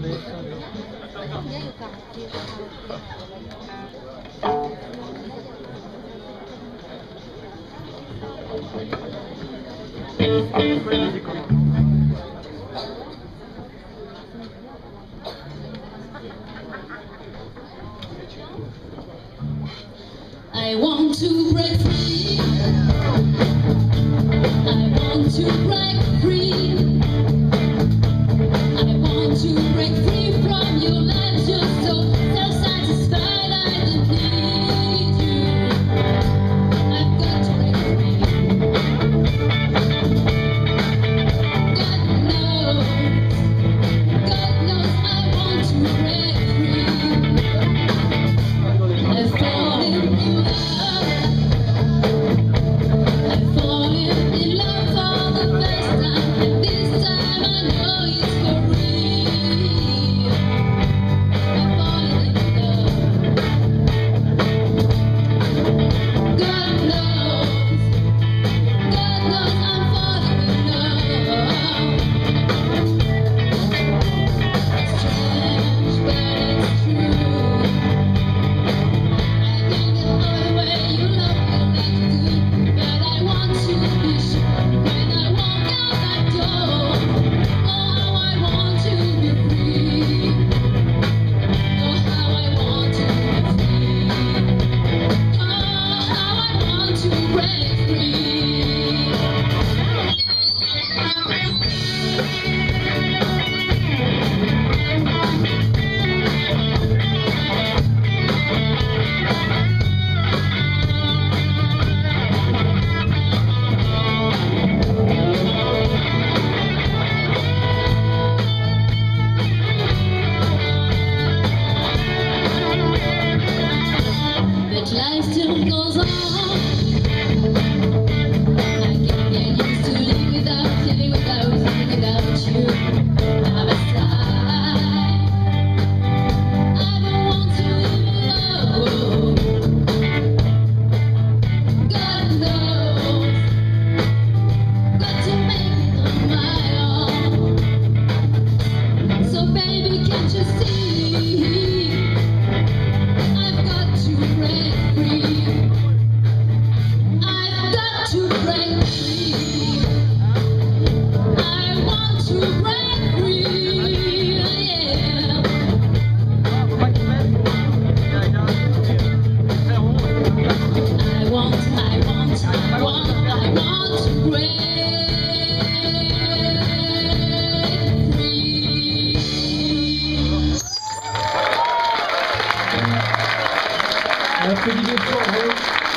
I want to break applaudissez fort.